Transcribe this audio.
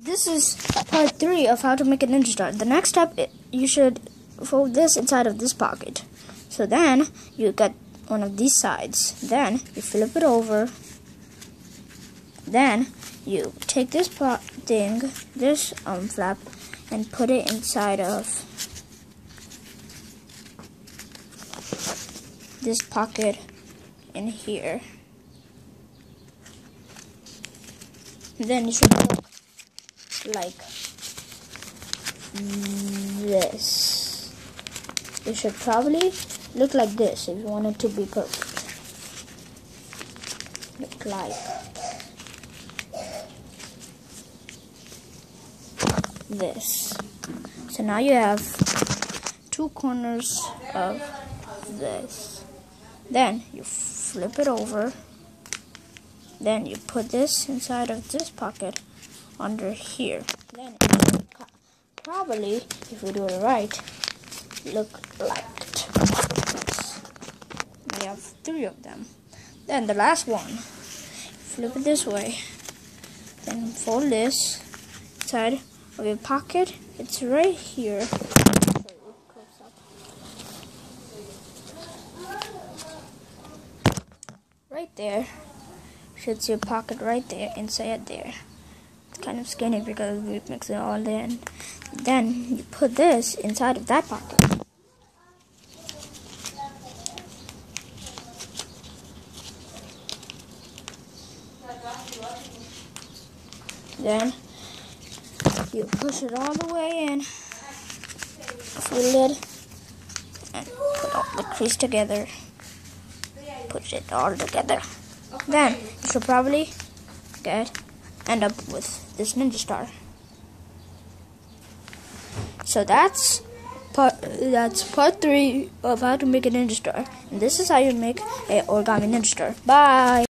This is part three of how to make a ninja star. The next step, you should fold this inside of this pocket. So then you get one of these sides. Then you flip it over. Then you take this thing, this um, flap, and put it inside of this pocket in here. then you should like this. It should probably look like this if you want it to be perfect. Look like this. So now you have two corners of this. Then you flip it over then you put this inside of this pocket under here. Then probably, if we do it right, look like this. We have three of them. Then the last one, flip it this way. Then fold this side of your pocket. It's right here. Right there fits your pocket right there inside there. Kind of skinny because we mix it all in. Then you put this inside of that pocket. Then you push it all the way in, fill it, and put all the crease together. Push it all together. Then you should probably get end up with this ninja star. So that's part that's part three of how to make a ninja star. And this is how you make a origami ninja star. Bye.